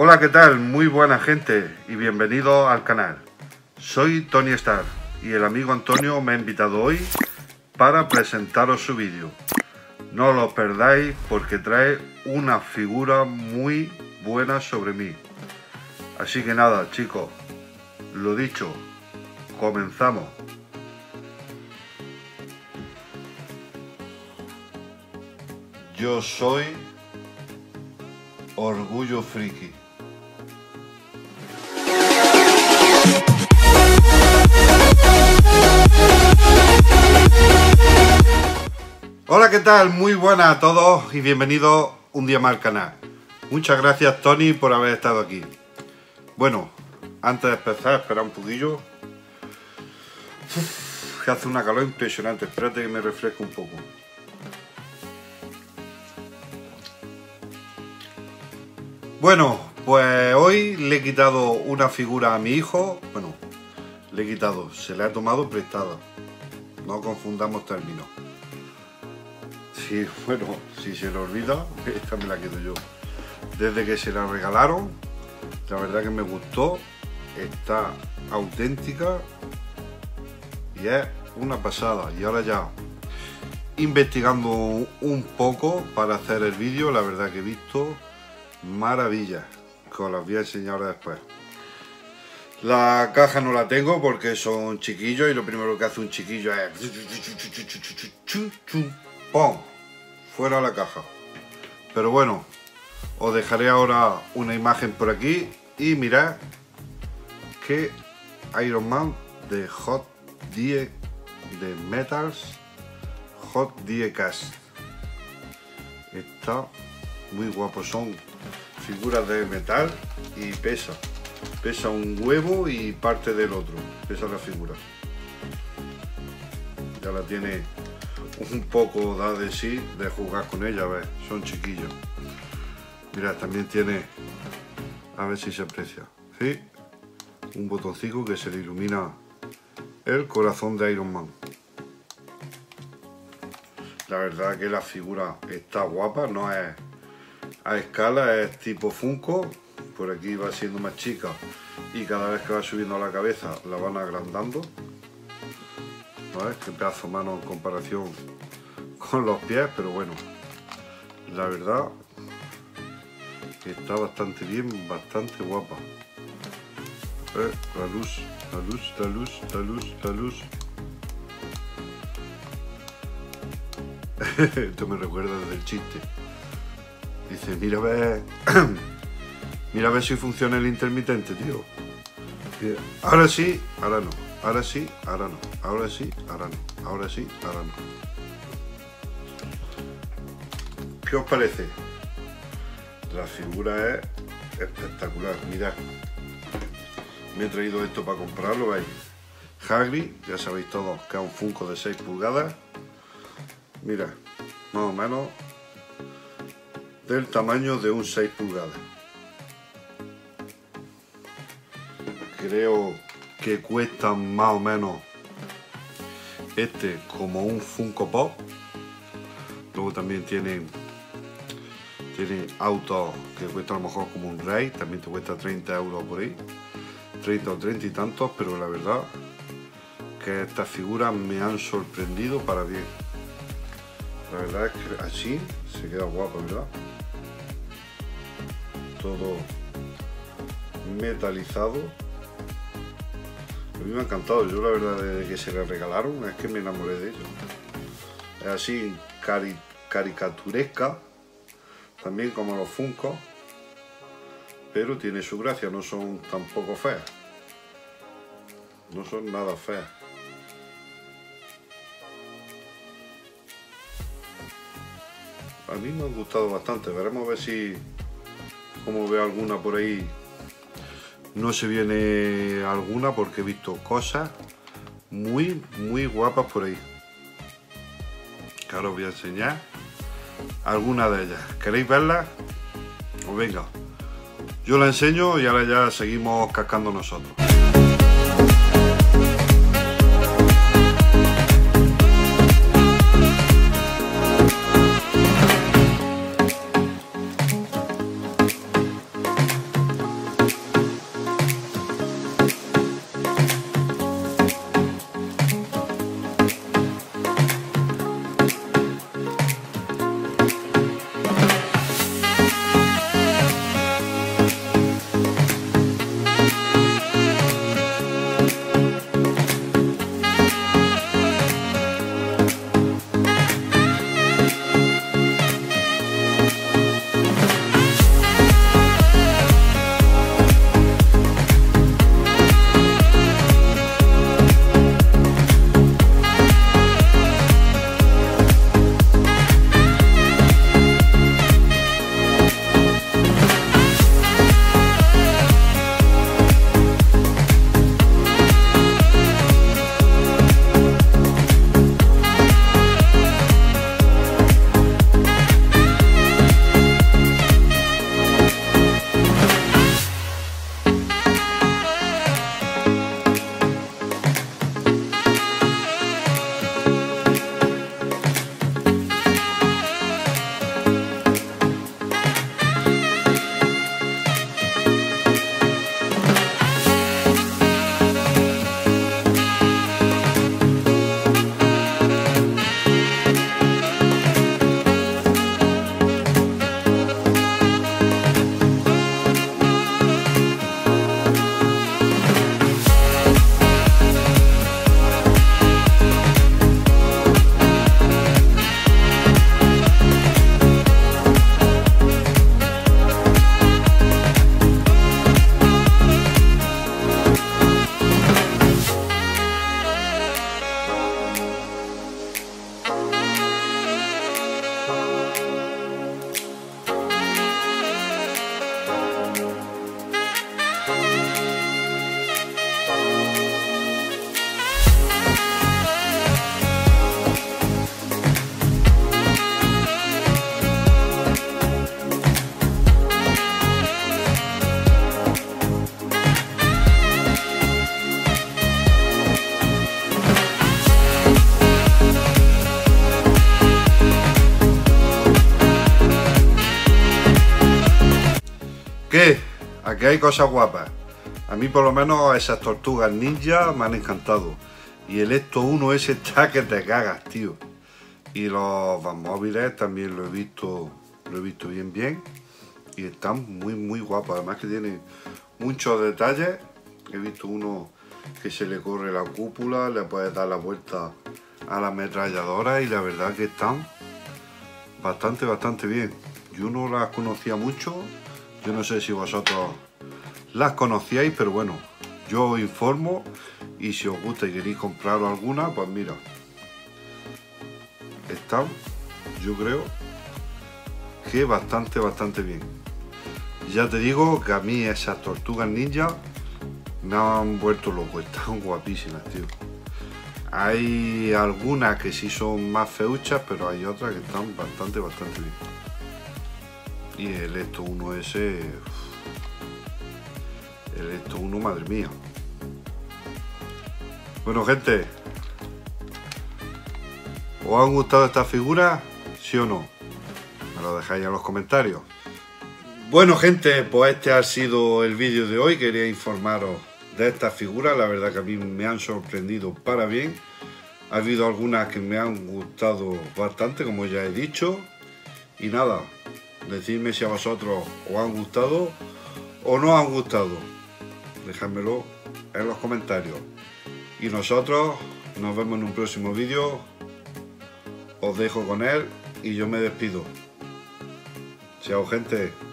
Hola, ¿qué tal? Muy buena gente y bienvenido al canal. Soy Tony Star y el amigo Antonio me ha invitado hoy para presentaros su vídeo. No lo perdáis porque trae una figura muy buena sobre mí. Así que nada, chicos, lo dicho, comenzamos. Yo soy Orgullo Friki. Hola, ¿qué tal? Muy buenas a todos y bienvenidos un día más al canal. Muchas gracias Tony por haber estado aquí. Bueno, antes de empezar, espera un poquillo. Que hace una calor impresionante, espérate que me refresque un poco. Bueno, pues hoy le he quitado una figura a mi hijo. Bueno, le he quitado, se le ha tomado prestada. No confundamos términos. Sí, bueno, si se le olvida, esta me la quedo yo. Desde que se la regalaron, la verdad que me gustó. Está auténtica y es una pasada. Y ahora ya investigando un poco para hacer el vídeo, la verdad que he visto maravillas que os las voy a enseñar después. La caja no la tengo porque son chiquillos y lo primero que hace un chiquillo es. Fuera la caja. Pero bueno, os dejaré ahora una imagen por aquí y mirad que Iron Man de Hot Die de Metals Hot Die Cast. Está muy guapo, son figuras de metal y pesa. Pesa un huevo y parte del otro. Pesa la figura. Ya la tiene un poco da de sí de jugar con ella, a ver, son chiquillos. Mira, también tiene, a ver si se aprecia, ¿sí? Un botoncito que se le ilumina el corazón de Iron Man. La verdad que la figura está guapa, no es a escala, es tipo Funko. Por aquí va siendo más chica y cada vez que va subiendo la cabeza la van agrandando. ¿No es? Qué pedazo mano en comparación con los pies, pero bueno, la verdad está bastante bien, bastante guapa. Eh, la luz, la luz, la luz, la luz, la luz. Esto me recuerda del chiste. Dice, mira a ver, mira a ver si funciona el intermitente, tío. Ahora sí, ahora no. Ahora sí, ahora no. Ahora sí, ahora no. Ahora sí, ahora no. ¿Qué os parece? La figura es espectacular. Mirad. Me he traído esto para comprarlo, ¿veis? Hagrid, ya sabéis todos que es un Funko de 6 pulgadas. Mira, más o menos del tamaño de un 6 pulgadas. Creo que cuesta más o menos este como un Funko Pop. Luego también tienen tiene autos que cuesta a lo mejor como un Ray, también te cuesta 30 euros por ahí. 30 o 30 y tantos, pero la verdad que estas figuras me han sorprendido para bien. La verdad es que así se queda guapo, ¿verdad? Todo metalizado. A mí me ha encantado, yo la verdad desde que se le regalaron es que me enamoré de ellos. Es así cari caricaturesca, también como los Funko, pero tiene su gracia, no son tampoco feas. No son nada feas. A mí me han gustado bastante, veremos a ver si, como veo alguna por ahí, no se viene alguna porque he visto cosas muy, muy guapas por ahí. Que ahora os voy a enseñar alguna de ellas. ¿Queréis verlas? Pues venga, yo la enseño y ahora ya seguimos cascando nosotros. Aquí hay cosas guapas. A mí por lo menos esas tortugas ninja me han encantado. Y el Esto 1 ese está que te cagas, tío. Y los móviles también lo he visto, lo he visto bien bien. Y están muy muy guapos. Además que tienen muchos detalles. He visto uno que se le corre la cúpula, le puedes dar la vuelta a la ametralladora y la verdad que están bastante, bastante bien. Yo no las conocía mucho, yo no sé si vosotros las conocíais, pero bueno, yo os informo y si os gusta y queréis comprar alguna, pues mira, están, yo creo que bastante, bastante bien. Ya te digo que a mí esas tortugas ninja me han vuelto loco, están guapísimas, tío. Hay algunas que sí son más feuchas, pero hay otras que están bastante, bastante bien. Y el Esto 1S... El Esto 1, madre mía. Bueno, gente. ¿Os han gustado estas figuras? ¿Sí o no? Me lo dejáis en los comentarios. Bueno, gente, pues este ha sido el vídeo de hoy. Quería informaros de estas figuras. La verdad que a mí me han sorprendido para bien. Ha habido algunas que me han gustado bastante, como ya he dicho. Y nada, decidme si a vosotros os han gustado o no han gustado. Dejádmelo en los comentarios. Y nosotros nos vemos en un próximo vídeo. Os dejo con él y yo me despido. Chao gente.